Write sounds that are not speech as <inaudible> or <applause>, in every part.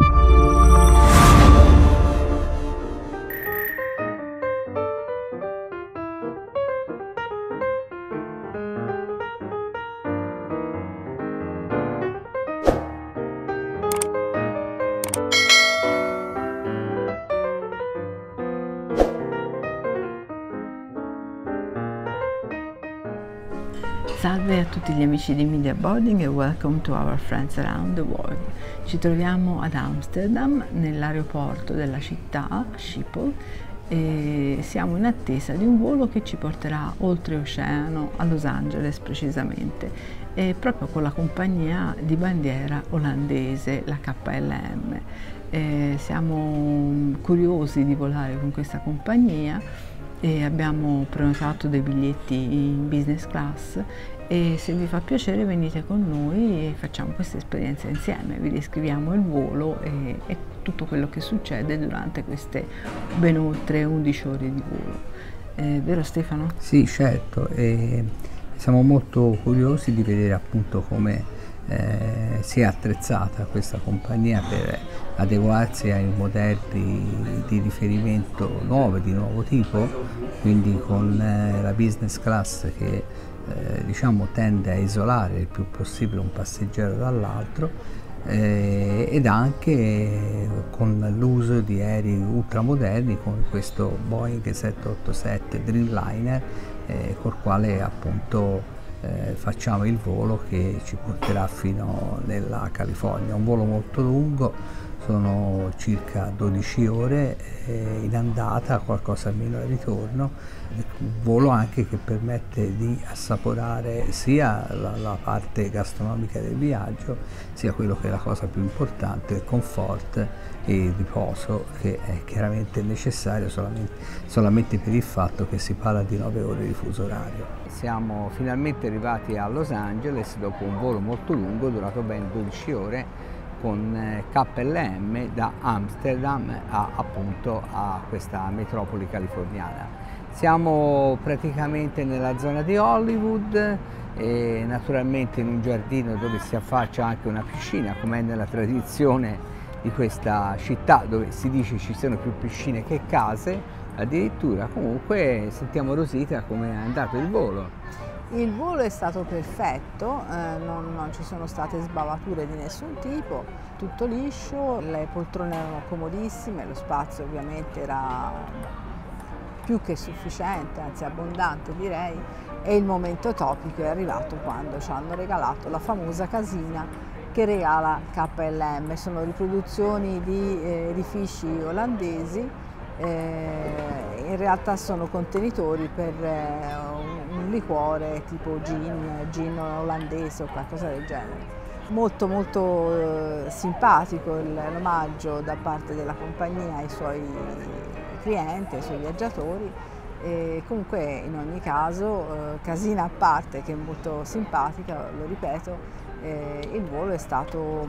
you Salve a tutti gli amici di Media Boarding e welcome to our friends around the world. Ci troviamo ad Amsterdam, nell'aeroporto della città, Schiphol, e siamo in attesa di un volo che ci porterà oltreoceano a Los Angeles precisamente, e proprio con la compagnia di bandiera olandese, la KLM. E siamo curiosi di volare con questa compagnia e abbiamo prenotato dei biglietti in business class e se vi fa piacere venite con noi e facciamo questa esperienza insieme, vi descriviamo il volo e, e tutto quello che succede durante queste ben oltre 11 ore di volo. Eh, vero Stefano? Sì, certo, e siamo molto curiosi di vedere appunto come eh, si è attrezzata questa compagnia per adeguarsi ai modelli di riferimento nuovi, di nuovo tipo, quindi con eh, la business class che eh, diciamo, tende a isolare il più possibile un passeggero dall'altro eh, ed anche con l'uso di aerei ultramoderni come questo Boeing 787 Dreamliner eh, col quale appunto eh, facciamo il volo che ci porterà fino nella California, un volo molto lungo, sono circa 12 ore eh, in andata, qualcosa meno al ritorno, volo anche che permette di assaporare sia la, la, parte gastronomica del viaggio, sia quello che è la cosa più importante, il comfort e il riposo che è chiaramente necessario solamente, solamente per il fatto che si parla di 9 ore di fuso orario. Siamo finalmente arrivati a Los Angeles dopo un volo molto lungo, durato ben 12 ore, con eh, KLM da Amsterdam a, appunto a questa metropoli californiana. Siamo praticamente nella zona di Hollywood e naturalmente in un giardino dove si affaccia anche una piscina, come è nella tradizione di questa città dove si dice ci siano più piscine che case, addirittura comunque sentiamo Rosita come è andato il volo. Il volo è stato perfetto, eh, non, non, ci sono state sbavature di nessun tipo, tutto liscio, le poltrone erano comodissime, lo spazio ovviamente era più che sufficiente, anzi abbondante direi, e il momento topico è arrivato quando ci hanno regalato la famosa casina che regala KLM, sono riproduzioni di eh, edifici olandesi eh, in realtà sono contenitori per eh, liquore tipo gin, gin olandese o qualcosa del genere. Molto molto eh, simpatico l'omaggio da parte della compagnia ai suoi clienti, ai suoi viaggiatori. E comunque in ogni caso, eh, casina a parte che è molto simpatica, lo ripeto, eh, il volo è stato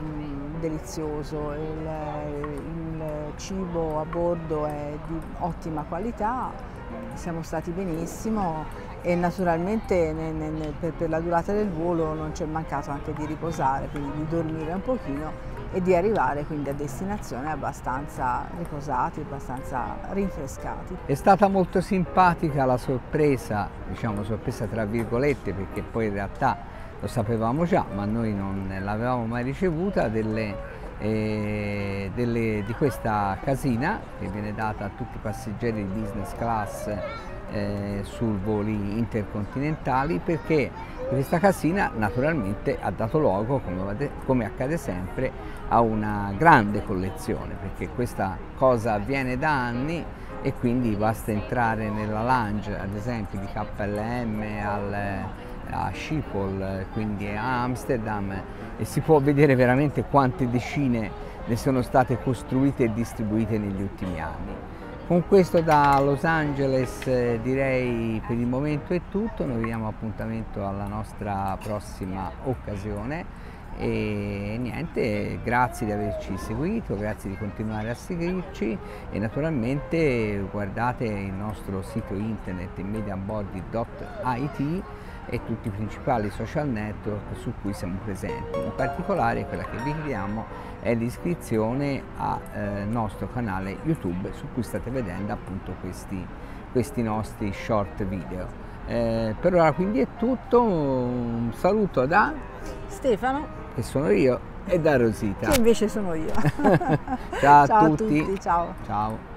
delizioso, il, il, cibo a bordo è di ottima qualità, siamo stati benissimo e naturalmente ne, ne, per, per, la durata del volo non ci è mancato anche di riposare, quindi di dormire un pochino e di arrivare quindi a destinazione abbastanza riposati, abbastanza rinfrescati. È stata molto simpatica la sorpresa, diciamo sorpresa tra virgolette, perché poi in realtà lo sapevamo già, ma noi non l'avevamo mai ricevuta, delle, eh, delle, di questa casina che viene data a tutti i passeggeri di business class eh, su voli intercontinentali perché questa casina naturalmente ha dato luogo, come, come accade sempre, a una grande collezione perché questa cosa avviene da anni e quindi basta entrare nella lounge ad esempio di KLM al a Schiphol, quindi a Amsterdam e si può vedere veramente quante decine ne sono state costruite e distribuite negli ultimi anni. Con questo da Los Angeles eh, direi per il momento è tutto, noi diamo appuntamento alla nostra prossima occasione. E niente, grazie di averci seguito, grazie di continuare a seguirci. E naturalmente guardate il nostro sito internet mediabody.it e tutti i principali social network su cui siamo presenti. In particolare quella che vi chiediamo è l'iscrizione al eh, nostro canale YouTube su cui state vedendo appunto questi, questi nostri short video. Eh, per ora quindi è tutto, un saluto da Stefano, che sono io, e da Rosita. Che invece sono io. <laughs> ciao, ciao a tutti. A tutti ciao. ciao.